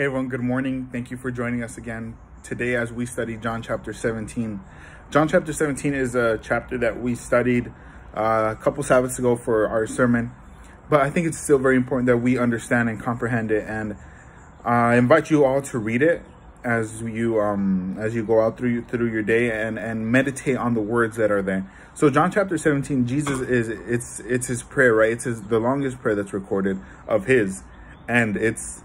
Hey everyone, good morning. Thank you for joining us again today as we study John chapter 17. John chapter 17 is a chapter that we studied uh, a couple Sabbaths ago for our sermon, but I think it's still very important that we understand and comprehend it. And I invite you all to read it as you um as you go out through through your day and and meditate on the words that are there. So John chapter 17, Jesus is it's it's his prayer, right? It's his the longest prayer that's recorded of his, and it's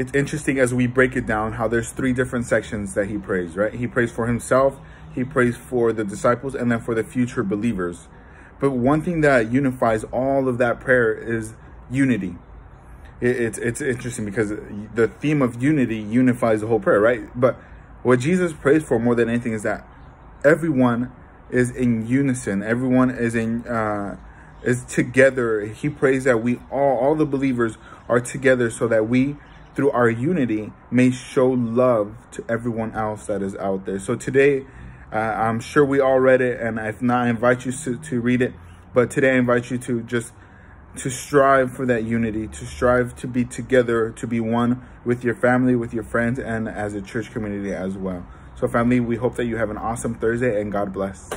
it's interesting as we break it down how there's three different sections that he prays, right? He prays for himself, he prays for the disciples, and then for the future believers. But one thing that unifies all of that prayer is unity. it's it's interesting because the theme of unity unifies the whole prayer, right? But what Jesus prays for more than anything is that everyone is in unison. Everyone is in uh, is together. He prays that we all all the believers are together so that we through our unity may show love to everyone else that is out there. So today, uh, I'm sure we all read it, and if not, I invite you to, to read it. But today I invite you to just to strive for that unity, to strive to be together, to be one with your family, with your friends, and as a church community as well. So family, we hope that you have an awesome Thursday and God bless.